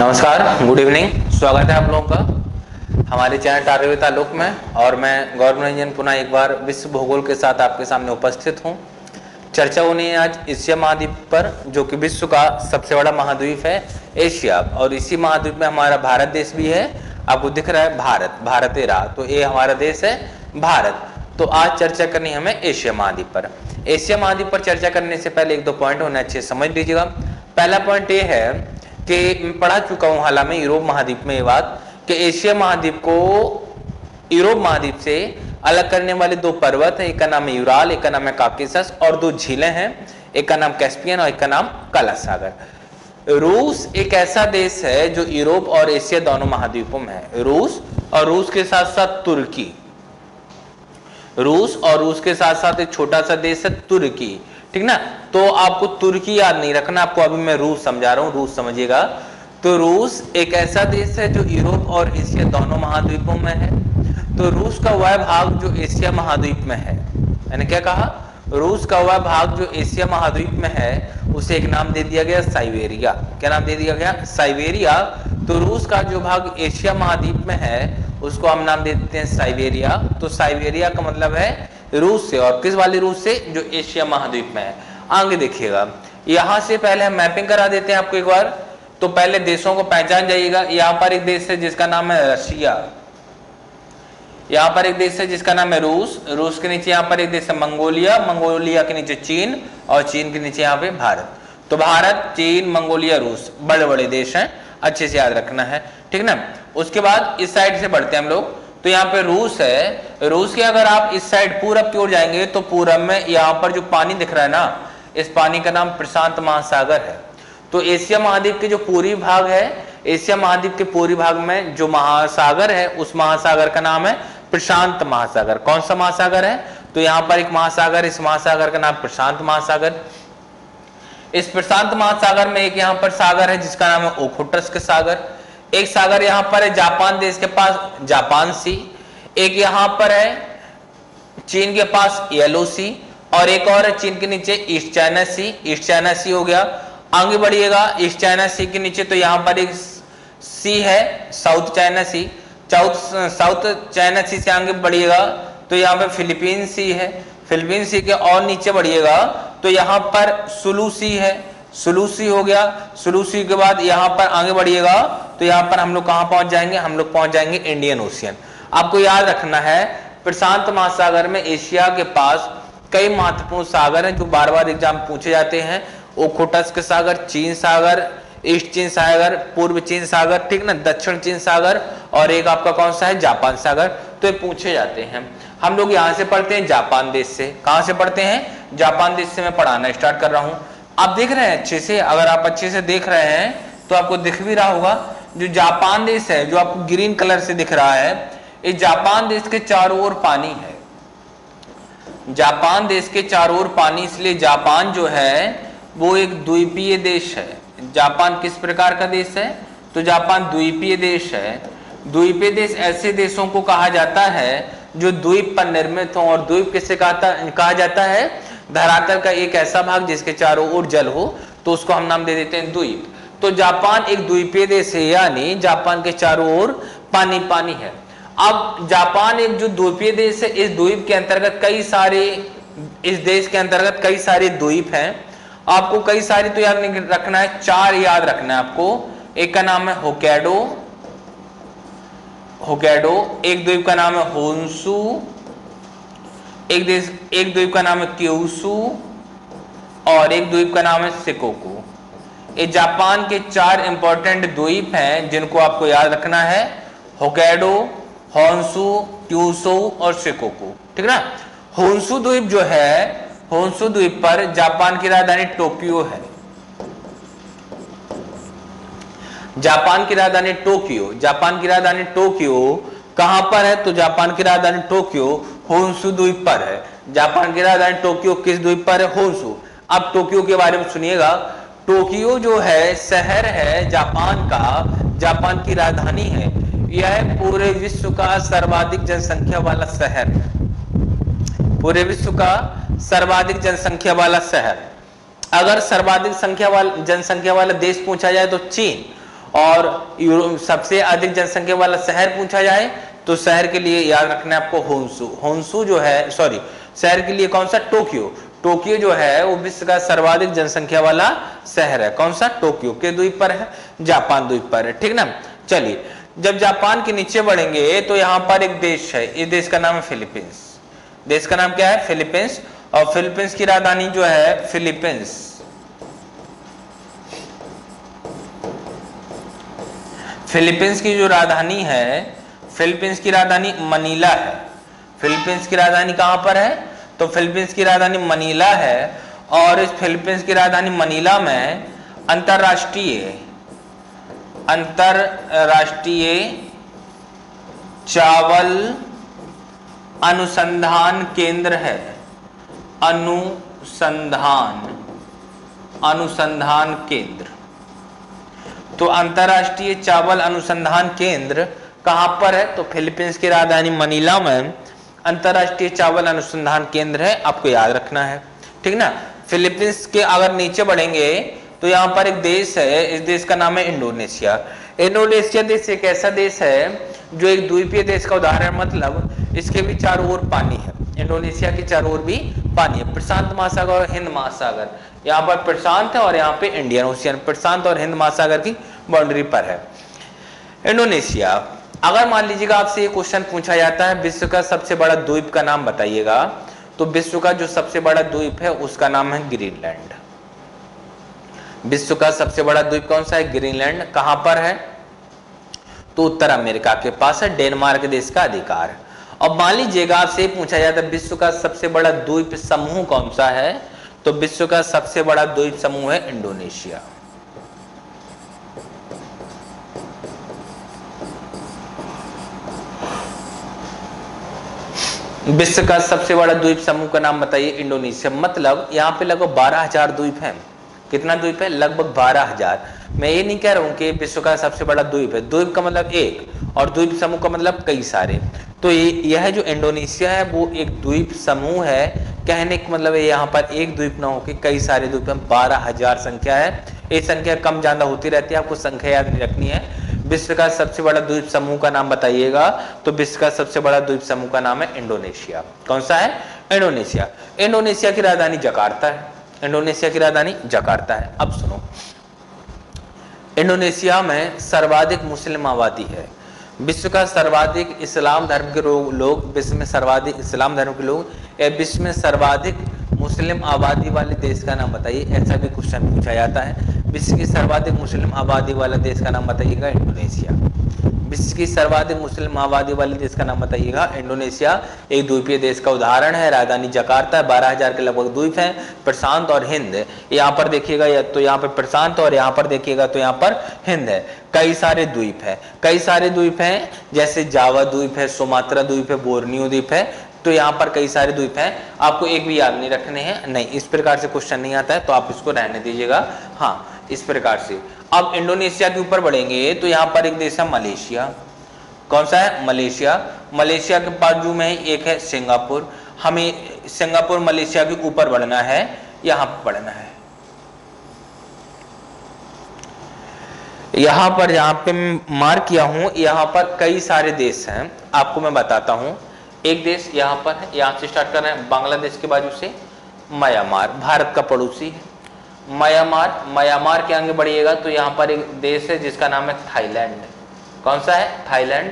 नमस्कार good evening स्वागत है आप लोगों का हमारे चैनल टारविता लोक में और मैं गौरव रंजन पुनः एक बार विश्व भूगोल के साथ आपके सामने उपस्थित हूँ। चर्चा होनी है आज एशिया महाद्वीप पर, जो कि विश्व का सबसे बड़ा महाद्वीप है, एशिया। और इसी महाद्वीप में हमारा भारत देश भी है। आपको दिख रहा है भारत भारत रहा। तो ये हमारा देश है भारत। तो आज चर्चा करनी हमें एशिया महाद्वीप पर। एशिया महाद्वीप पर चर्चा करने से पहले एक दो पॉइंट होने अच्छे समझ लीजिएगा। पहला पॉइंट ये है कि मैं पढ़ा चुका हूँ, हालाँकि यूरोप महाद्वीप में ये बात कि एशिया महाद्वीप को यूरोप महाद्वीप से अलग करने वाले दो पर्वत हैं, एक का नाम है यूराल, एक का नाम है काकेसस, और दो झीलें हैं, एक का नाम कैस्पियन और एक का नाम काला सागर रूस एक ऐसा देश है जो यूरोप और एशिया दोनों महाद्वीपों में है। रूस और रूस के साथ साथ तुर्की। रूस और रूस के साथ साथ एक छोटा सा देश है तुर्की। ठीक ना? तो आपको तुर्की याद नहीं रखना, आपको अभी मैं रूस समझा रहा हूँ, रूस समझिएगा। तो रूस एक ऐसा देश है जो यूरोप और एशिया दोनों महाद्वीपों में है। तो रूस का वह भाग जो एशिया महाद्वीप में है। मैंने क्या कहा? रूस का वह भाग जो एशिया महाद्वीप में है, उसे एक नाम दे दिया गया साइबेरिया। क्या नाम दे दिया गया? साइबेरिया। तो रूस का जो भाग एशिया महाद्वीप में है, उसको हम नाम दे देते हैं साइबेरिया। तो साइबेरिया का मतलब है रूस से, और किस वाले रूस से? जो एशिया महाद्वीप में है। आगे देखिएगा। यहाँ से पहले हम मैपिंग करा देते हैं आपको एक बार। तो पहले देशों को पहचान जाइएगा। यहाँ पर एक देश है जिसका नाम है रशिया। यहाँ पर एक देश है जिसका नाम है रूस। रूस के नीचे यहाँ पर एक देश है मंगोलिया। मंगोलिया के नीचे चीन, और चीन के नीचे यहाँ पे भारत। तो भारत, चीन, मंगोलिया, रूस बड़े बड़े देश हैं। अच्छे से याद रखना है। ठीक ना? उसके बाद इस साइड से बढ़ते हैं हम लोग। तो यहाँ पे रूस है। रूस के अगर आप इस साइड पूरब की ओर जाएँगे तो पूरब में यहाँ पर जो पानी दिख रहा है ना, इस पानी का नाम प्रशांत महासागर है। तो एशिया महाद्वीप के जो पूरी भाग है, एशिया महाद्वीप के पूरी भाग में जो महासागर है, उस महासागर का नाम है प्रशांत महासागर। कौन सा महासागर है? तो यहाँ पर एक महासागर, इस महासागर का नाम प्रशांत महासागर। इस प्रशांत महासागर में एक यहाँ पर सागर है, जिसका नाम है ओखोटस्क सागर। एक सागर यहाँ पर है, जापान देश के पास, जापान सी। एक यहाँ पर है, चीन के पास येलो सी। और एक और है, चीन के नीचे east China sea. East China sea हो गया। आगे बढ़िएगा, ईस्ट चाइना सी के नीचे तो यहाँ पर एक सी है, south China sea. South south China sea से आगे बढ़िएगा तो यहाँ पे फिलीपीन सी है। फिलीपीन सी के और नीचे बढ़िएगा तो यहाँ पर सुलू सी है। सुलूसी हो गया। सुलूसी के बाद यहाँ पर आगे बढ़िएगा तो यहाँ पर हम लोग कहाँ पहुँच जाएँगे? हम लोग पहुँच जाएँगे इंडियन ओशियन आपको याद रखना है, प्रशांत महासागर में एशिया के पास कई महत्वपूर्ण सागर हैं जो बार बार एग्ज़ाम पूछे जाते हैं। ओखोटस्क सागर, चीन सागर, ईस्ट चीन सागर, पूर्व चीन सागर, ठीक ना? दक्षिण चीन सागर और एक आपका कौन सा है? जापान सागर। तो ये पूछे जाते हैं। हम लोग यहाँ से पढ़ते हैं जापान देश से। कहाँ से पढ़ते हैं? जापान देश से मैं पढ़ाना स्टार्ट कर रहा हूँ। आप देख रहे हैं अच्छे से? अगर आप अच्छे से देख रहे हैं तो आपको दिख भी रहा होगा। जो जापान देश है, जो आपको ग्रीन कलर से दिख रहा है इस जापान देश के चारों ओर पानी है। जापान देश के चारों ओर पानी, इसलिए जापान जो है, वो एक द्वीपीय देश है। जापान किस प्रकार का देश है? तो जापान द्वीपीय देश है। द्वीपीय देश ऐसे देशों को कहा जाता है, जो द्वीप पर निर्मित हो, और द्वीप किससे कहा जाता है? धरातल का एक ऐसा भाग जिसके चारों ओर जल हो तो उसको हम नाम दे देते हैं द्वीप। तो जापान एक द्वीपीय देश है, यानी जापान के चारों ओर पानी पानी है। अब जापान एक जो द्वीपीय देश है, इस द्वीप के अंतर्गत कई सारे, इस देश के अंतर्गत कई सारे द्वीप हैं। आपको कई सारे तो याद नहीं रखना है, चार याद रखना है आपको। एक का नाम है होकैडो होकैडो, एक द्वीप का नाम है होन्सू, एक देश, एक द्वीप का नाम है क्यूसू, और एक द्वीप का नाम है सिकोकू। ये जापान के चार इंपॉर्टेंट द्वीप हैं, जिनको आपको याद रखना है, होकैडो होन्सू क्यूसो और सिकोकू ठीक ना? होन्सू द्वीप जो है होन्सू द्वीप पर जापान की राजधानी टोक्यो है। जापान की राजधानी टोक्यो, जापान की राजधानी टोक्यो कहाँ पर है? तो जापान की राजधानी टोक्यो होन्सू द्वीप पर है। जापान की राजधानी टोक्यो किस द्वीप पर है? होन्सू अब टोक्यो के बारे में सुनिएगा। टोक्यो जो है, शहर है, जापान का, जापान की राजधानी है, यह पूरे विश्व का सर्वाधिक जनसंख्या वाला शहर। पूरे विश्व का सर्वाधिक जनसंख्या वाला शहर। अगर सर्वाधिक संख्या वाला, जनसंख्या वाला देश पूछा जाए तो चीन, और यूरोप सबसे अधिक जनसंख्या वाला शहर पूछा जाए तो शहर के लिए याद रखना है आपको होन्सू। होन्सू जो है सॉरी शहर के लिए कौन सा? टोक्यो। टोक्यो जो है, वो विश्व का सर्वाधिक जनसंख्या वाला शहर है। कौन सा? टोक्यो के द्वीप पर है। जापान द्वीप पर है। ठीक ना? चलिए, जब जापान के नीचे बढ़ेंगे तो यहाँ पर एक देश है। इस देश का नाम है फिलीपींस। देश का नाम क्या है? फिलीपींस। और फिलीपींस की राजधानी जो है, फिलीपींस। फिलीपींस की जो राजधानी है, फिलीपींस की राजधानी मनीला है। फिलीपींस की राजधानी कहाँ पर है? तो फिलीपींस की राजधानी मनीला है और इस फिलीपींस की राजधानी मनीला में अंतरराष्ट्रीय अंतरराष्ट्रीय चावल अनुसंधान केंद्र है। अनुसंधान अनुसंधान केंद्र। तो अंतरराष्ट्रीय चावल अनुसंधान केंद्र कहाँ पर है? तो फिलीपींस की राजधानी मनीला में अंतरराष्ट्रीय चावल अनुसंधान केंद्र है, आपको याद रखना है। ठीक ना? फिलीपींस के अगर नीचे बढ़ेंगे तो यहाँ पर एक देश है, इस देश का नाम है इंडोनेशिया। इंडोनेशिया देश एक ऐसा देश है, जो एक द्वीपीय देश का उदाहरण मतलब इसके भी चारों ओर पानी है। इंडोनेशिया के चारों ओर भी पानी है। प्रशांत महासागर और हिंद महासागर। यहाँ पर प्रशांत है और यहाँ पे इंडियन ओशियन। प्रशांत और हिंद महासागर की बाउंड्री पर है। इंडोनेशिया अगर मान लीजिएगा आपसे ये क्वेश्चन पूछा जाता है, विश्व का सबसे बड़ा द्वीप का नाम बताइएगा। तो विश्व का जो सबसे बड़ा द्वीप है, उसका नाम है ग्रीनलैंड। विश्व का सबसे बड़ा द्वीप कौन सा है? ग्रीनलैंड। कहाँ पर है? तो उत्तर अमेरिका के पास है, डेनमार्क देश का अधिकार। अब मान लीजिएगा आपसे पूछा जाता है, विश्व का सबसे बड़ा द्वीप समूह कौन सा है? तो विश्व का सबसे बड़ा द्वीप समूह है इंडोनेशिया। विश्व का सबसे बड़ा द्वीप समूह का नाम बताइए, इंडोनेशिया। मतलब यहाँ पे लगभग बारह हज़ार द्वीप है। कितना द्वीप है? लगभग बारह हज़ार। मैं ये नहीं कह रहा हूँ कि विश्व का सबसे बड़ा द्वीप है। द्वीप का मतलब एक, और द्वीप समूह का मतलब कई सारे। तो ये, यह जो इंडोनेशिया है, वो एक द्वीप समूह है। कहने का मतलब है, यहाँ पर एक द्वीप ना होकर कई सारे द्वीप है। बारह हज़ार संख्या है। ये संख्या कम ज़्यादा होती रहती है, आपको संख्या याद नहीं रखनी है। विश्व का सबसे बड़ा द्वीप समूह का नाम बताइएगा। तो विश्व का सबसे बड़ा द्वीप समूह का नाम है इंडोनेशिया। कौन सा है? इंडोनेशिया। इंडोनेशिया की राजधानी जकार्ता है। इंडोनेशिया की राजधानी जकार्ता है। अब सुनो। इंडोनेशिया में सर्वाधिक मुस्लिम आबादी है। विश्व का सर्वाधिक इस्लाम धर्म के लोग विश्व में सर्वाधिक इस्लाम धर्म के लोग विश्व में सर्वाधिक मुस्लिम आबादी वाले देश का नाम बताइए। ऐसा भी क्वेश्चन पूछा जाता है। विश्व की सर्वाधिक मुस्लिम आबादी वाला देश का नाम बताइएगा, इंडोनेशिया। विश्व की सर्वाधिक मुस्लिम आबादी वाले देश का नाम बताइएगा, इंडोनेशिया। एक द्वीपीय देश का उदाहरण है, राजधानी जकार्ता, बारह हज़ार के लगभग द्वीप हैं, प्रशांत और हिंद। यहाँ पर देखिएगा, या तो यहाँ पर प्रशांत और यहाँ पर देखिएगा तो यहाँ पर हिंद है। कई सारे द्वीप है। कई सारे द्वीप हैं, जैसे जावा द्वीप है, सुमात्रा द्वीप है, बोर्नियो द्वीप है तो यहाँ पर कई सारे द्वीप हैं। आपको एक भी याद नहीं रखने हैं। नहीं, इस प्रकार से क्वेश्चन नहीं आता है तो आप इसको रहने दीजिएगा। हाँ इस प्रकार से। अब इंडोनेशिया के ऊपर बढ़ेंगे तो यहाँ पर एक देश है मलेशिया। कौन सा है? मलेशिया। मलेशिया के पास बाजू में एक है सिंगापुर। हमें सिंगापुर, मलेशिया के ऊपर बढ़ना है, यहाँ बढ़ना है। यहाँ पर जहाँ पे मार्क किया हूँ, यहाँ पर कई सारे देश हैं। आपको मैं बताता हूँ। एक देश यहाँ पर है, यहाँ से स्टार्ट कर रहे हैं, बांग्लादेश के बाजू से म्यांमार। भारत का पड़ोसी है। म्यांमार म्यांमार के आगे बढ़िएगा तो यहाँ पर एक देश है जिसका नाम है थाईलैंड। कौन सा है? थाईलैंड।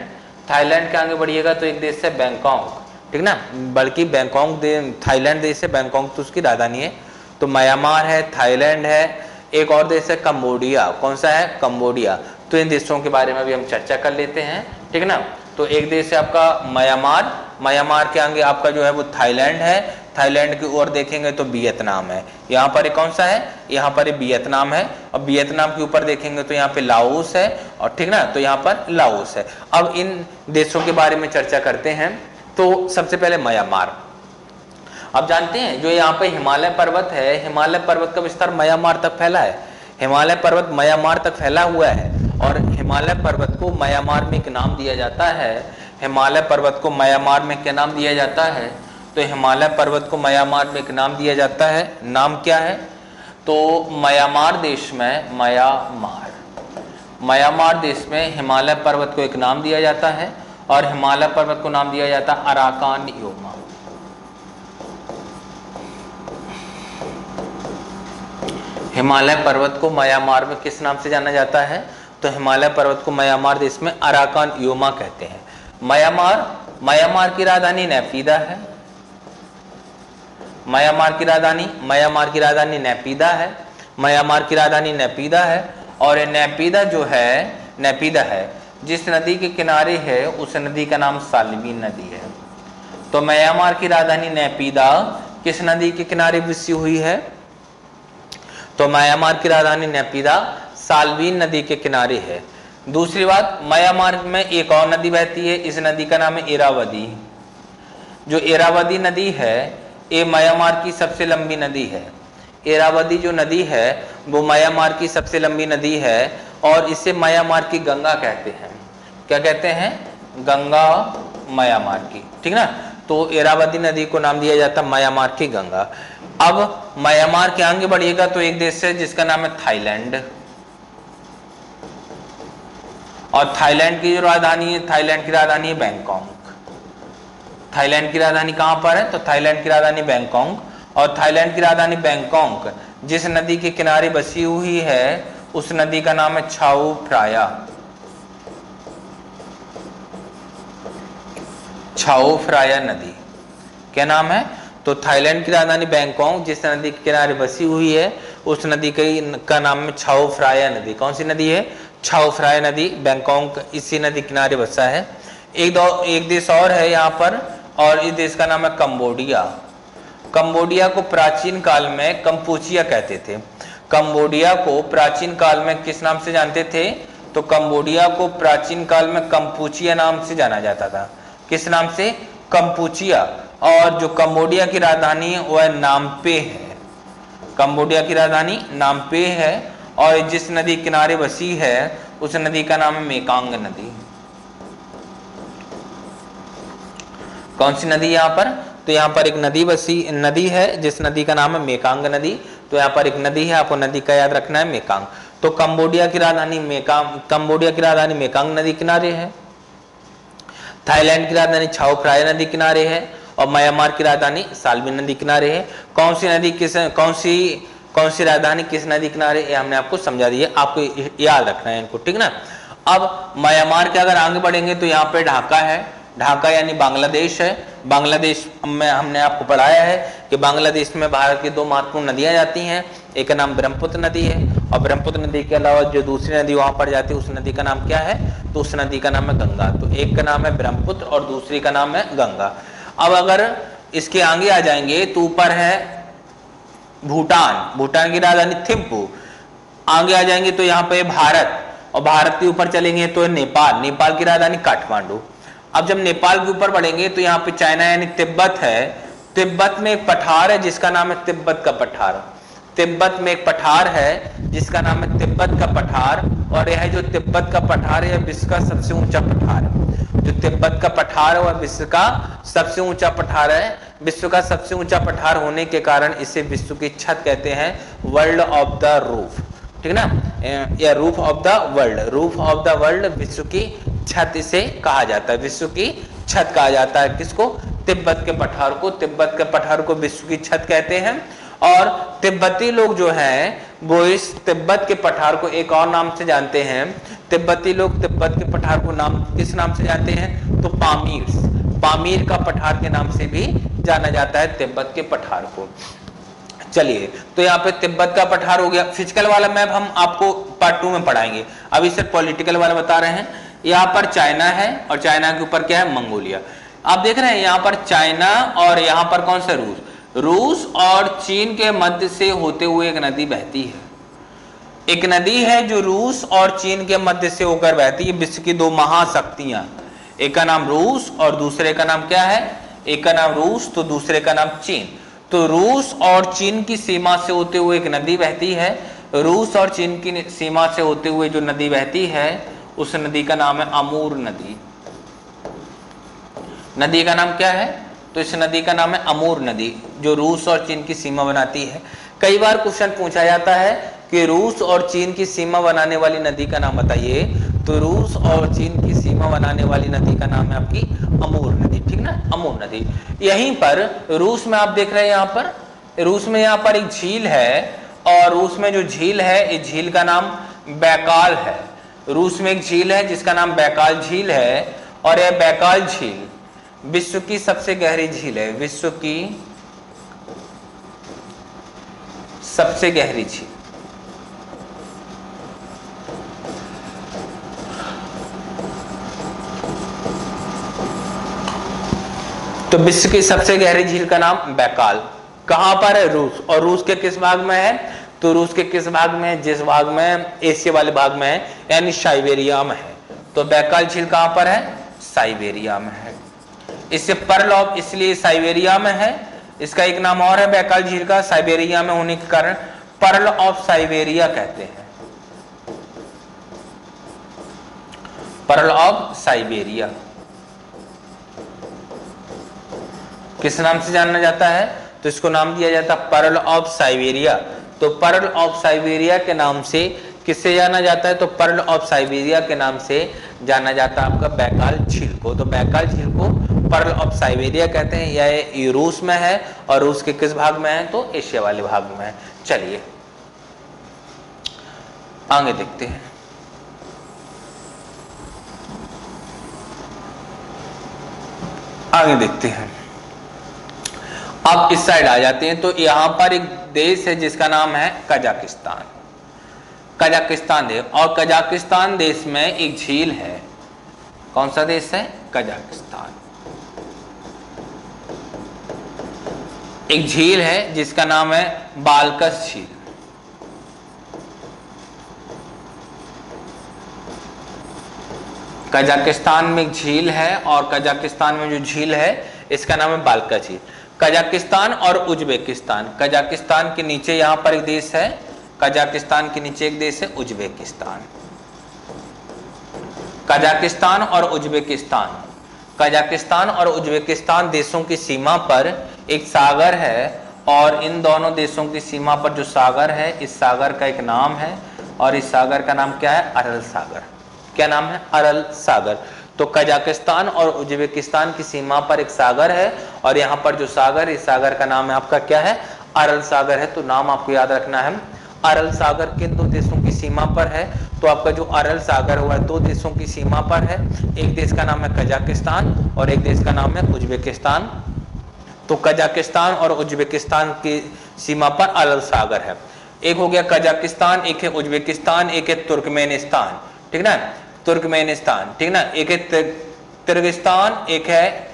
थाईलैंड के आगे बढ़िएगा तो एक देश है बैंकॉक। ठीक ना? बल्कि बैंकॉक दे, थाईलैंड देश है, बैंकॉक तो उसकी राजधानी है। तो म्यांमार है, थाईलैंड है, एक और देश है कम्बोडिया। कौन सा है? कम्बोडिया। तो इन देशों के बारे में भी हम चर्चा कर लेते हैं। ठीक है ना? तो एक देश है आपका म्यांमार म्यांमार के आगे आपका जो है वो थाईलैंड है। थाईलैंड की ओर देखेंगे तो वियतनाम है। यहाँ पर कौन सा है? यहाँ पर वियतनाम है। और वियतनाम के ऊपर देखेंगे तो यहाँ पे लाओस है। और ठीक ना? तो यहाँ पर लाओस है। अब इन देशों के बारे में चर्चा करते हैं। तो सबसे पहले म्यांमार। अब जानते हैं, जो यहाँ पे हिमालय पर्वत है, हिमालय पर्वत का विस्तार म्यांमार तक फैला है। हिमालय पर्वत म्यांमार तक फैला हुआ है। और हिमालय पर्वत को म्यांमार में एक नाम दिया जाता है। हिमालय पर्वत को म्यांमार में क्या नाम दिया जाता है? तो हिमालय पर्वत को म्यांमार में एक नाम दिया जाता है। नाम क्या है? तो म्यांमार देश में म्यांमार। म्यांमार देश में हिमालय पर्वत को एक नाम दिया जाता है और हिमालय पर्वत को नाम दिया जाता है अराकान योमा हिमालय पर्वत को म्यांमार में किस नाम से जाना जाता है? तो हिमालय पर्वत को म्यांमार देश में अराकान योमा कहते हैं। म्यांमार म्यांमार की राजधानी नेपीदा है। म्यांमार की राजधानी, म्यांमार की राजधानी नेपीदा है। म्यांमार की राजधानी नेपीदा है और नेपीदा जो है, नेपीदा है, जिस नदी के किनारे है, उस नदी का नाम सालमीन नदी है। तो म्यांमार की राजधानी नेपीदा किस नदी के किनारे बसी हुई है? तो म्यांमार की राजधानी नेपीदा सालवीन नदी के किनारे है। दूसरी बात म्यांमार में एक और नदी बहती है, इस नदी का नाम है इरावदी। जो इरावदी नदी है, ये म्यांमार की सबसे लंबी नदी है। इरावदी जो नदी है, वो म्यांमार की सबसे लंबी नदी है और इसे म्यांमार की गंगा कहते हैं। क्या कहते हैं? गंगा म्यांमार की। ठीक ना? तो इरावदी नदी को नाम दिया जाता म्यांमार की गंगा। अब म्यांमार के आगे बढ़िएगा तो एक देश है जिसका नाम है थाईलैंड। और थाईलैंड की जो राजधानी है, थाईलैंड की राजधानी है बैंकॉक। थाईलैंड की राजधानी कहाँ पर है? तो थाईलैंड की राजधानी बैंकॉक। और थाईलैंड की राजधानी बैंकॉक, जिस नदी के किनारे बसी हुई है, उस नदी का नाम है छाऊ फ्राया। छाओ फ्राया नदी। क्या नाम है? तो थाईलैंड की राजधानी बैंकॉक, जिस नदी के किनारे बसी हुई है, उस नदी का नाम है छाओ फ्राया नदी। कौन सी नदी है? छाओ फ्राया नदी, बैंकॉक, इसी नदी किनारे बसा है। एक दो, एक देश और है यहाँ पर, और इस देश का नाम है कंबोडिया। कंबोडिया को प्राचीन काल में कंपूचिया कहते थे। कंबोडिया को प्राचीन काल में किस नाम से जानते थे? तो कंबोडिया को प्राचीन काल में कंपूचिया नाम से जाना जाता था। किस नाम से? कंपूचिया। और जो कंबोडिया की राजधानी है, वह नामपे है। कंबोडिया की राजधानी नामपे है। और जिस नदी किनारे बसी है, उस नदी का नाम है मेकांग नदी। कौन सी नदी यहाँ पर? तो यहाँ पर एक नदी बसी, नदी है, जिस नदी का नाम है मेकांग नदी। तो यहाँ पर एक नदी है, आपको नदी का याद रखना है, मेकांग। तो कंबोडिया की राजधानी मेकांग, कंबोडिया की राजधानी मेकांग नदी किनारे है। थाईलैंड की राजधानी छाओ फ्राय नदी किनारे है। और म्यांमार की राजधानी सालवी नदी किनारे है। कौन सी नदी किस, कौन सी कौन सी राजधानी किस नदी किनारे, ये हमने आपको समझा दिया आपको याद रखना है इनको, ठीक ना? अब म्यांमार के अगर आगे बढ़ेंगे तो यहाँ पे ढाका है, ढाका यानी बांग्लादेश है, बांग्लादेश में, हमने आपको पढ़ाया है कि बांग्लादेश में भारत की दो महत्वपूर्ण नदियाँ जाती हैं, एक का नाम ब्रह्मपुत्र नदी है, और ब्रह्मपुत्र नदी के अलावा जो दूसरी नदी वहाँ पर जाती है, उस नदी का नाम क्या है? तो उस नदी का नाम है गंगा तो एक का नाम है ब्रह्मपुत्र और दूसरी का नाम है गंगा। अब अगर इसके आगे आ जाएँगे तो ऊपर है भूटान भूटान की राजधानी थिम्पू। आगे आ जाएँगे तो यहाँ पे भारत, और भारत के ऊपर चलेंगे तो नेपाल नेपाल की राजधानी काठमांडू। अब जब नेपाल के ऊपर बढ़ेंगे तो यहाँ पे चाइना यानी तिब्बत है। तिब्बत में एक पठार है जिसका नाम है तिब्बत का पठार। तिब्बत में एक पठार है जिसका नाम है तिब्बत का पठार। और यह जो तिब्बत का पठार है विश्व का सबसे ऊँचा पठार है। जो तिब्बत का पठार है, वह विश्व का सबसे ऊँचा पठार है। विश्व का सबसे ऊँचा पठार होने के कारण इसे विश्व की छत कहते हैं वर्ल्ड ऑफ़ द रूफ ठीक है ना या roof of the world roof of the world विश्व की छत इसे कहा जाता है। विश्व की छत कहा जाता है किसको? तिब्बत के पठार को। तिब्बत के पठार को विश्व की छत कहते हैं। और तिब्बती लोग जो हैं, वो इस तिब्बत के पठार को एक और नाम से जानते हैं। तिब्बती लोग तिब्बत के पठार को नाम, किस नाम से जानते हैं? तो पामीर। पामीर का पठार के नाम से भी जाना जाता है तिब्बत के पठार को। चलिए तो यहाँ पे तिब्बत का पठार हो गया। फ़िज़िकल वाला मैप हम आपको पार्ट टू में पढ़ाएँगे। अभी सिर्फ़ पॉलिटिकल वाला बता रहे हैं। यहाँ पर चाइना है और चाइना के ऊपर क्या है? मंगोलिया। आप देख रहे हैं, यहाँ पर चाइना और यहाँ पर कौन सा रूस? रूस और चीन के मध्य से होते हुए एक नदी बहती है। एक नदी है जो रूस और चीन के मध्य से होकर बहती है विश्व की दो महाशक्तियाँ एक का नाम रूस और दूसरे का नाम क्या है? एक का नाम रूस तो दूसरे का नाम चीन। तो रूस और चीन की सीमा से होते हुए एक नदी बहती है। रूस और चीन की सीमा से होते हुए जो नदी बहती है, उस नदी का नाम है अमूर नदी। नदी का नाम क्या है? तो इस नदी का नाम है अमूर नदी, जो रूस और चीन की सीमा बनाती है। कई बार क्वेश्चन पूछा जाता है कि रूस और चीन की सीमा बनाने वाली नदी का नाम बताइए। तो रूस और चीन की सीमा बनाने वाली नदी का नाम है आपकी अमूर नदी, ठीक ना? अमूर नदी। यहीं पर रूस में आप देख रहे हैं यहाँ पर, रूस में यहाँ पर एक झील है और रूस में जो झील है, इस झील का नाम बैकाल है। रूस में एक झील है जिसका नाम बैकाल झील है और यह बैकाल झील विश्व की सबसे गहरी झील है। विश्व की सबसे गहरी झील। तो विश्व की सबसे गहरी झील का नाम बैकाल। कहाँ पर है रूस? और रूस के किस भाग में है? तो रूस के किस भाग में, जिस भाग में? एशिया वाले भाग में है, यानी साइबेरिया में है। तो बैकाल झील कहाँ पर है? साइबेरिया में है। इससे परलॉब इसलिए साइबेरिया में है। इसका एक नाम और है, बैकाल झील का। साइबेरिया में होने के कारण पर्ल ऑफ़ साइबेरिया कहते हैं। Pearl of Siberia. किस नाम से जाना जाता है? तो इसको नाम दिया जाता है पर्ल ऑफ़ साइबेरिया। तो पर्ल ऑफ़ साइबेरिया के नाम से किससे जाना जाता है? तो पर्ल ऑफ़ साइबेरिया के नाम से जाना जाता है आपका बैकाल झील को। तो बैकाल झील को पर्ल ऑफ़ साइबेरिया कहते हैं यह रूस में है और रूस के किस भाग में है? तो एशिया वाले भाग में है। चलिए, आगे देखते हैं। आगे देखते हैं। अब इस साइड आ जाते हैं। तो यहाँ पर एक देश है जिसका नाम है कजाकिस्तान। कजाकिस्तान देश। और कजाकिस्तान देश में एक झील है। कौन सा देश है? कजाकिस्तान। एक झील है जिसका नाम है बालकस झील। कजाकिस्तान में एक झील है और कजाकिस्तान में जो झील है, इसका नाम है बालका झील। कजाकिस्तान और उज्बेकिस्तान। कजाकिस्तान के नीचे यहाँ पर एक देश है, कजाकिस्तान के नीचे एक देश है, उज्बेकिस्तान। कजाकिस्तान और उज्बेकिस्तान। कजाकिस्तान और उज्बेकिस्तान देशों की सीमा पर एक सागर है और इन दोनों देशों की सीमा पर जो सागर है, इस सागर का एक नाम है और इस सागर का नाम क्या है? अरल सागर। क्या नाम है? अरल सागर। तो कजाकिस्तान और उज्बेकिस्तान की सीमा पर एक सागर है और यहाँ पर जो सागर इस सागर का नाम है आपका क्या है? अरल सागर है। तो नाम आपको याद रखना है। अरल सागर किन दो देशों की सीमा पर है? तो आपका जो अरल सागर हुआ है, दो देशों की सीमा पर है। एक देश का नाम है कजाकिस्तान और एक देश का नाम है उज्बेकिस्तान। तो कजाकिस्तान और उज्बेकिस्तान की सीमा पर अरल सागर है। एक हो गया कजाकिस्तान, एक है उज्बेकिस्तान, एक है तुर्कमेनिस्तान। ठीक ना? तुर्कमेनिस्तान। ठीक ना? एक है तिर्गिस्तान, एक है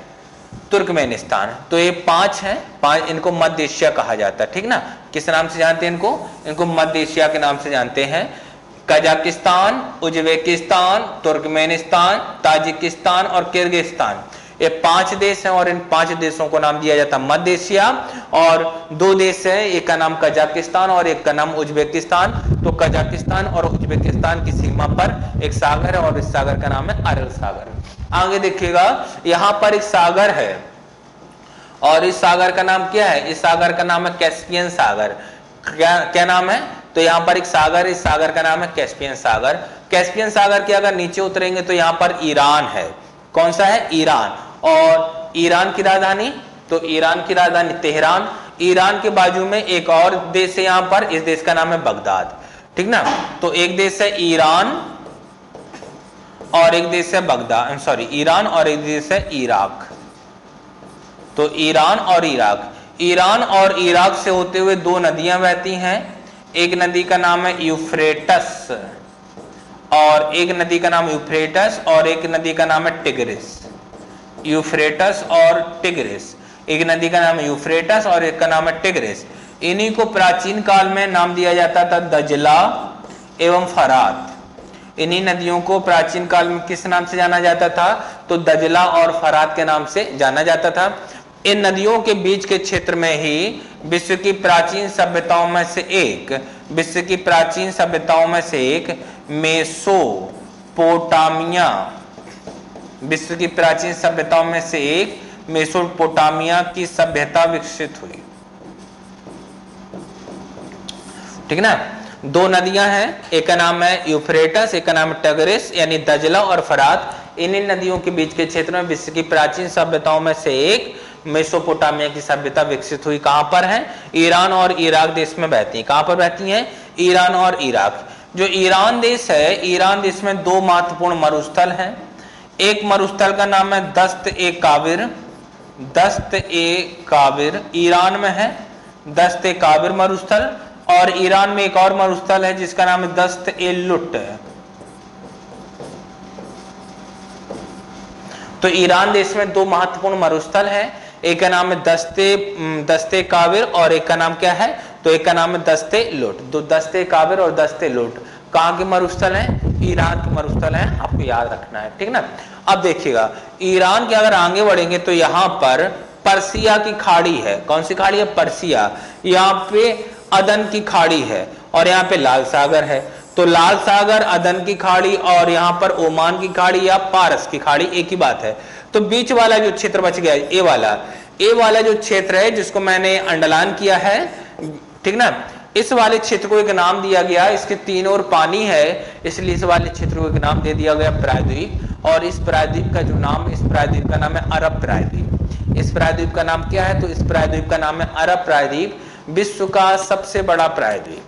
तुर्कमेनिस्तान। तो ये पाँच हैं। पाँच इनको मध्य एशिया कहा जाता है। ठीक ना? किस नाम से जानते हैं इनको? इनको मध्य एशिया के नाम से जानते हैं। कजाकिस्तान, उज्बेकिस्तान, तुर्कमेनिस्तान, ताजिकिस्तान और किर्गिस्तान। ये पाँच देश हैं और इन पाँच देशों को नाम दिया जाता है मध्य एशिया और दो देश है, एक का नाम कजाकिस्तान और एक का नाम उज्बेकिस्तान। तो कजाकिस्तान और उज्बेकिस्तान की सीमा पर एक सागर है और इस सागर का नाम है अरल सागर। आगे देखिएगा, यहाँ पर एक सागर है और इस सागर का नाम क्या है? इस सागर का नाम है कैस्पियन सागर। क्या क्या नाम है? तो यहाँ पर एक सागर, इस सागर का नाम है कैस्पियन सागर। कैस्पियन सागर के अगर नीचे उतरेंगे तो यहाँ पर ईरान है। कौन सा है? ईरान। और ईरान की राजधानी तो ईरान की राजधानी तेहरान। ईरान के बाजू में एक और देश है यहाँ पर, इस देश का नाम है बगदाद। ठीक ना? तो एक देश है ईरान और एक देश है बगदाद सॉरी ईरान और एक देश है इराक। तो ईरान और इराक। ईरान और इराक से होते हुए दो नदियाँ बहती हैं। एक नदी का नाम है यूफ्रेटस और एक नदी का नाम यूफ्रेटस और एक नदी का नाम है टिग्रिस। यूफ्रेटस और टिग्रिस। एक नदी का नाम है यूफ्रेटस और एक का नाम है टिग्रिस। इन्हीं को प्राचीन काल में नाम दिया जाता था दजला एवं फरात। इन्हीं नदियों को प्राचीन काल में किस नाम से जाना जाता था? तो दजला और फरात के नाम से जाना जाता था। इन नदियों के बीच के क्षेत्र में ही विश्व की प्राचीन सभ्यताओं में से एक, विश्व की प्राचीन सभ्यताओं में से एक मेसोपोटामिया विश्व की प्राचीन सभ्यताओं में से एक मेसोपोटामिया की सभ्यता विकसित हुई। ठीक ना? दो नदियाँ हैं, एक का नाम है यूफ्रेटस, एक का नाम टगरिस, यानी दजला और फरात। इन इन नदियों के बीच के क्षेत्र में विश्व की प्राचीन सभ्यताओं में से एक मेसोपोटामिया की सभ्यता विकसित हुई। कहाँ पर है? ईरान और इराक देश में बहती है। कहाँ पर बहती है? ईरान और इराक। जो ईरान देश है, ईरान देश में दो महत्वपूर्ण मरुस्थल हैं। एक मरुस्थल का नाम है दस्त ए काबिर। दस्त ए काबिर ईरान में है। दस्त ए काबिर मरुस्थल और ईरान में एक और मरुस्थल है जिसका नाम है दस्त ए लुट। तो ईरान देश में दो महत्वपूर्ण मरुस्थल है। एक का नाम है दस्ते दस्ते काबिर और एक का नाम क्या है? तो एक का नाम है दस्ते लोट। दो दस्ते काबिर और दस्ते लोट। कहाँ के मरुस्थल हैं? ईरान के मरुस्थल हैं, आपको याद रखना है, ठीक ना? अब देखिएगा, ईरान के अगर आगे बढ़ेंगे तो यहाँ पर परसिया की खाड़ी है। कौन सी खाड़ी है? परसिया। यहाँ पे अदन की खाड़ी है और यहाँ पे लाल सागर है। तो लाल सागर, अदन की खाड़ी और यहाँ पर ओमान की खाड़ी या पारस की खाड़ी, एक ही बात है। तो बीच वाला जो क्षेत्र बच गया, ए वाला ए वाला जो क्षेत्र है जिसको मैंने अंडलान किया है, ठीक ना? इस वाले क्षेत्र को एक नाम दिया गया, इसके तीन और पानी है, इसलिए इस वाले क्षेत्र को एक नाम दे दिया गया प्रायद्वीप, और इस प्रायद्वीप का जो नाम, इस प्रायद्वीप का नाम है अरब प्रायद्वीप। इस प्रायद्वीप का नाम क्या है? तो इस प्रायद्वीप का नाम है अरब प्रायद्वीप, विश्व का सबसे बड़ा प्रायद्वीप।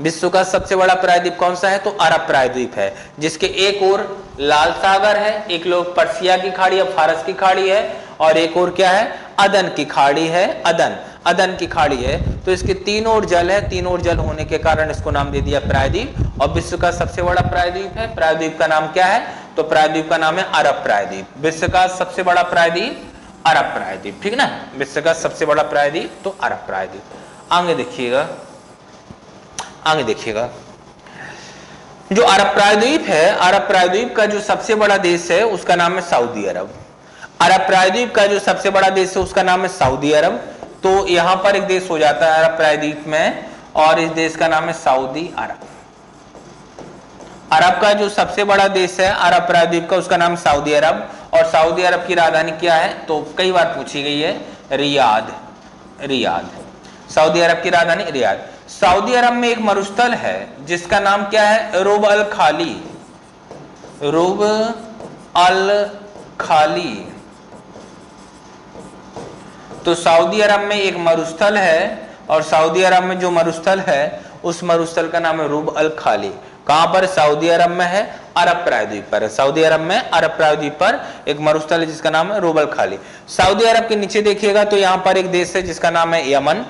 विश्व का सबसे बड़ा प्रायद्वीप कौन सा है? तो अरब प्रायद्वीप है, जिसके एक और लाल सागर है, एक लोग पर्सिया की खाड़ी है फारस की खाड़ी है, और एक और क्या है? अदन की खाड़ी है, अदन अदन की खाड़ी है। तो इसके तीन और जल है, तीन और जल होने के कारण इसको नाम दे दिया प्रायद्वीप, और विश्व का सबसे बड़ा प्रायद्वीप है। प्रायद्वीप का नाम क्या है? तो प्रायद्वीप का नाम है अरब प्रायद्वीप। विश्व का सबसे बड़ा प्रायद्वीप, अरब प्रायद्वीप। ठीक ना? विश्व का सबसे बड़ा प्रायद्वीप तो अरब प्रायद्वीप। आगे देखिएगा आगे देखिएगा। जो अरब प्रायद्वीप है, अरब प्रायद्वीप का जो सबसे बड़ा देश है, उसका नाम है सऊदी अरब। अरब प्रायद्वीप का जो सबसे बड़ा देश है, उसका नाम है सऊदी अरब। तो यहाँ पर एक देश हो जाता है अरब प्रायद्वीप में, और इस देश का नाम है सऊदी अरब। अरब का जो सबसे बड़ा देश है, अरब प्रायद्वीप का, उसका नाम सऊदी अरब। और सऊदी अरब की राजधानी क्या है तो कई बार पूछी गई है, रियाद। रियाद। सऊदी अरब की राजधानी रियाद। सऊदी अरब में एक मरुस्थल है, जिसका नाम क्या है, रूब अल खाली। रूब अल खाली। तो सऊदी अरब में एक मरुस्थल है और सऊदी अरब में जो मरुस्थल है, उस मरुस्थल का नाम है रूब अल खाली। कहाँ पर? सऊदी अरब में है, अरब प्रायद्वीप पर सऊदी अरब में अरब प्रायद्वीप पर एक मरुस्थल है जिसका नाम है रूबल खाली। सऊदी अरब के नीचे देखिएगा तो यहाँ पर एक देश है जिसका नाम है यमन।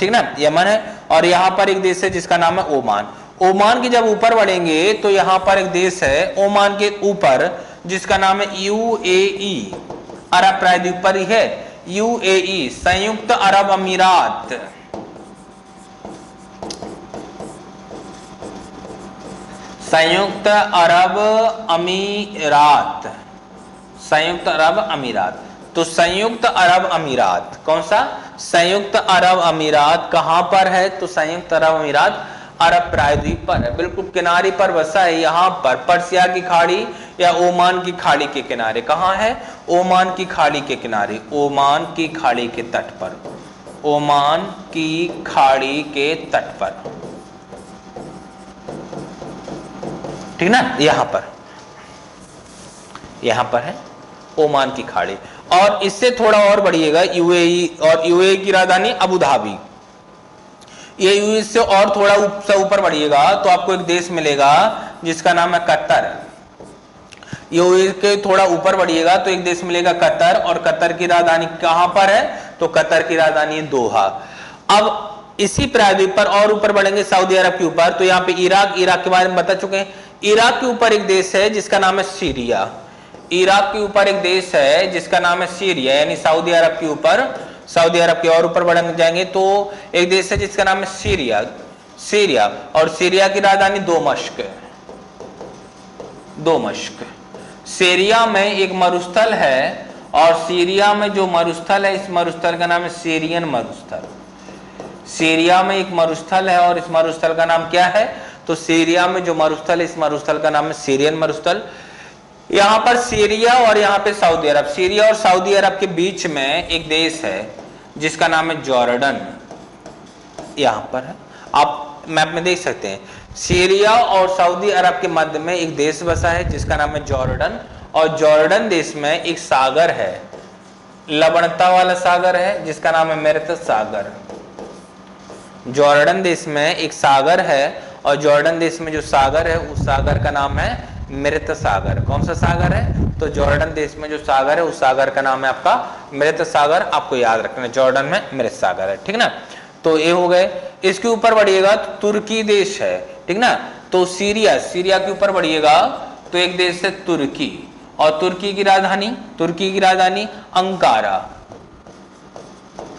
ठीक ना? यमन है और यहाँ पर एक देश है जिसका नाम है ओमान। ओमान की जब ऊपर बढ़ेंगे तो यहाँ पर एक देश है ओमान के ऊपर जिसका नाम है यूएई अरब प्रायद्वीप पर ही है। यूएई संयुक्त अरब अमीरात संयुक्त अरब अमीरात संयुक्त अरब अमीरात तो संयुक्त अरब अमीरात कौन सा? संयुक्त अरब अमीरात कहाँ पर है? तो संयुक्त अरब अमीरात अरब प्रायद्वीप पर है। बिल्कुल किनारे पर बसा है। यहाँ पर पर्सिया की खाड़ी या ओमान की खाड़ी के किनारे। कहाँ है? ओमान की खाड़ी के किनारे, ओमान की खाड़ी के तट पर। ओमान की खाड़ी के तट पर। ठीक ना? यहाँ पर। यहाँ पर है ओमान की खाड़ी। और इससे थोड़ा और बढ़िएगा, यूएई और यूएई की राजधानी अबू धाबी। ये यूएई से और थोड़ा ऊपर बढ़िएगा तो आपको एक देश मिलेगा, जिसका नाम है कतर। यूएई के थोड़ा ऊपर बढ़िएगा तो एक देश मिलेगा कतर, और कतर की राजधानी कहाँ पर है? तो कतर की राजधानी दोहा। अब इसी प्रायद्वीप पर और ऊपर बढ़ेंगे सऊदी अरब के ऊपर तो यहाँ पे इराक इराक के बारे में बता चुके हैं। इराक के ऊपर एक देश है जिसका नाम है सीरिया। इराक के ऊपर एक देश है जिसका नाम है सीरिया, यानी सऊदी अरब के ऊपर, सऊदी अरब के और ऊपर बढ़ जाएँगे तो एक देश है जिसका नाम है सीरिया सीरिया। और सीरिया की राजधानी दो मश्क दो मश्क सीरिया में एक मरुस्थल है और सीरिया में जो मरुस्थल है, इस मरुस्थल का नाम है सीरियन मरुस्थल। सीरिया में एक मरुस्थल है और इस मरुस्थल का नाम क्या है? तो सीरिया में जो मरुस्थल है, इस मरुस्थल का नाम है सीरियन मरुस्थल। यहाँ पर सीरिया और यहाँ पे सऊदी अरब। सीरिया और सऊदी अरब के बीच में एक देश है, जिसका नाम है जॉर्डन। यहाँ पर है। आप मैप में देख सकते हैं। सीरिया और सऊदी अरब के मध्य में एक देश बसा है, जिसका नाम है जॉर्डन। और जॉर्डन देश में एक सागर है। लवणता वाला सागर है, जिसका नाम है मृत सागर। जॉर्डन देश में एक सागर है, और जॉर्डन देश में जो सागर है, उस सागर का नाम है मृत सागर। कौन सा सागर है? तो जॉर्डन देश में जो सागर है, उस सागर का नाम है आपका मृत सागर। आपको याद रखना जॉर्डन में मृत सागर है, ठीक ना? तो ये हो गए। इसके ऊपर बढ़िएगा तो तुर्की देश है। ठीक ना? तो सीरिया सीरिया के ऊपर बढ़िएगा तो एक देश है तुर्की। और तुर्की की राजधानी, तुर्की की राजधानी अंकारा।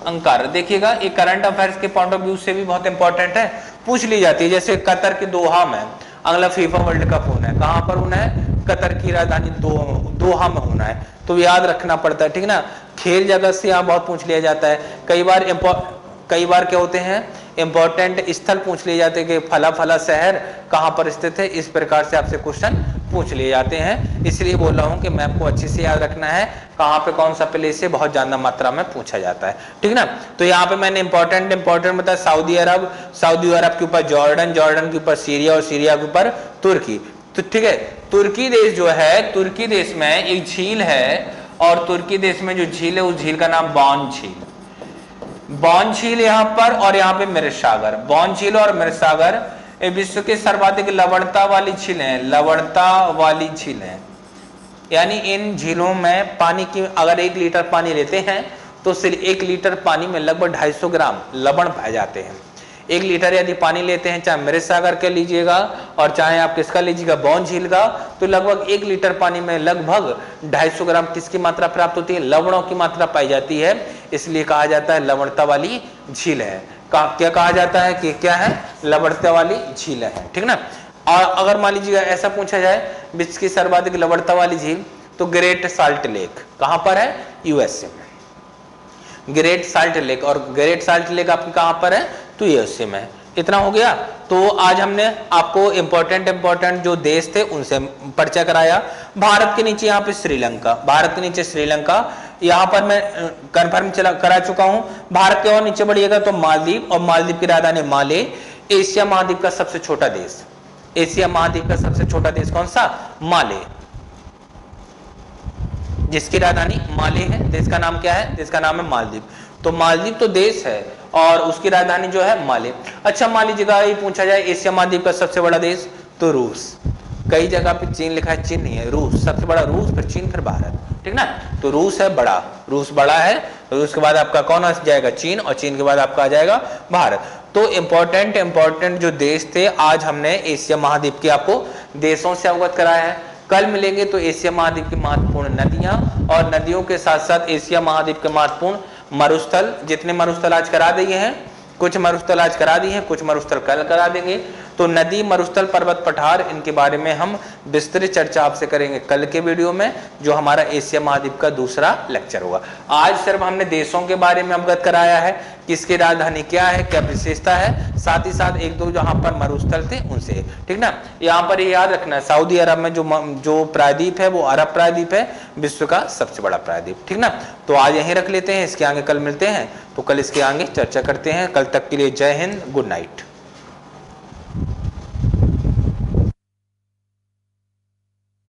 अंकारा, देखिएगा, ये करंट अफेयर्स के पॉइंट ऑफ़ व्यू से भी बहुत इंपॉर्टेंट है। पूछ ली जाती है, जैसे कतर के दोहा में, अगला फीफा वर्ल्ड कप होना है। कहाँ पर होना है? कतर की राजधानी दो, दोहा में होना है। तो याद रखना पड़ता है, ठीक ना? खेल जगत से यहाँ बहुत पूछ लिया जाता है। कई बार कई बार क्या होते हैं? इंपॉर्टेंट स्थल पूछ लिए जाते हैं कि फला फला शहर कहाँ पर स्थित है, इस प्रकार से आपसे क्वेश्चन पूछ लिए जाते हैं। इसलिए बोल रहा हूँ कि मैप को अच्छे से याद रखना है, कहाँ पे कौन सा प्लेस है, बहुत ज़्यादा मात्रा में पूछा जाता है। ठीक ना? तो यहाँ पे मैंने इंपॉर्टेंट इंपॉर्टेंट बताया सऊदी अरब सऊदी अरब के ऊपर जॉर्डन जॉर्डन के ऊपर सीरिया और सीरिया के ऊपर तुर्की तो ठीक है तुर्की देश जो है तुर्की देश में एक झील है और तुर्की देश में जो झील है, उस झील का नाम बॉन झील। बौन झील यहाँ पर और यहाँ पे मृत सागर। बौन झील और मृत सागर ये विश्व के सर्वाधिक लवणता वाली झील है, लवणता वाली झील है। यानी इन झीलों में पानी की अगर एक लीटर पानी लेते हैं तो सिर्फ़ एक लीटर पानी में लगभग 250 ग्राम लवण पाए जाते हैं। एक लीटर यदि पानी लेते हैं, चाहे मृत सागर के लीजिएगा और चाहे आप किसका लीजिएगा बौन झील का तो लगभग एक लीटर पानी में लगभग 250 ग्राम किसकी मात्रा प्राप्त होती है? लवणों की मात्रा पाई जाती है। इसलिए कहा जाता है लवणता वाली झील है। क्या कहा जाता है कि क्या है? लवणता वाली झील है। ठीक ना? और अगर मान लीजिएगा, ऐसा पूछा जाए विश्व की सर्वाधिक लवणता वाली झील तो ग्रेट साल्ट लेक कहाँ पर है? यूएसए में। ग्रेट साल्ट लेक और ग्रेट साल्ट लेक आपके कहाँ पर है? तो यूएसए में। इतना हो गया। तो आज हमने आपको इंपॉर्टेंट इंपॉर्टेंट जो देश थे, उनसे परिचय कराया। भारत के नीचे यहाँ पे श्रीलंका। भारत के नीचे श्रीलंका। यहाँ पर मैं कंफर्म करा चुका हूँ। भारत के और नीचे बढ़िएगा तो मालदीव और मालदीव की राजधानी माले। एशिया महाद्वीप का सबसे छोटा देश। एशिया महाद्वीप का सबसे छोटा देश कौन सा? माले। जिसकी राजधानी माले है। देश का नाम क्या है? देश का नाम है मालदीव। तो मालदीव तो देश है, और उसकी राजधानी जो है माले। अच्छा मान लीजिएगा ये पूछा जाए, एशिया महाद्वीप का सबसे बड़ा देश तो रूस। कई जगह पे चीन लिखा है, चीन नहीं है, रूस। सबसे बड़ा रूस, फिर चीन, फिर भारत। ठीक ना? तो रूस है बड़ा। रूस बड़ा है रूस के बाद आपका कौन आ जाएगा? चीन, और चीन के बाद आपका आ जाएगा भारत। तो इंपॉर्टेंट इंपॉर्टेंट जो देश थे, आज हमने एशिया महाद्वीप के आपको देशों से अवगत कराया है। कल मिलेंगे तो एशिया महाद्वीप की महत्वपूर्ण नदियाँ, और नदियों के साथ साथ एशिया महाद्वीप के महत्वपूर्ण मरुस्थल, जितने मरुस्थल आज करा दिए हैं, कुछ मरुस्थल आज करा दिए हैं, कुछ मरुस्थल कल करा देंगे। तो नदी, मरुस्थल, पर्वत, पठार, इनके बारे में हम विस्तृत चर्चा आपसे करेंगे कल के वीडियो में, जो हमारा एशिया महाद्वीप का दूसरा लेक्चर होगा। आज सिर्फ़ हमने देशों के बारे में अवगत कराया है किसकी राजधानी क्या है, क्या विशेषता है, साथ ही साथ एक दो जहाँ पर मरुस्थल थे, उनसे। ठीक ना? यहाँ पर ये याद रखना है सऊदी अरब में जो जो प्रायद्वीप है, वो अरब प्रायद्वीप है, विश्व का सबसे बड़ा प्रायद्वीप। ठीक ना? तो आज यहीं रख लेते हैं, इसके आगे कल मिलते हैं तो कल इसके आगे चर्चा करते हैं। कल तक के लिए जय हिंद, गुड नाइट।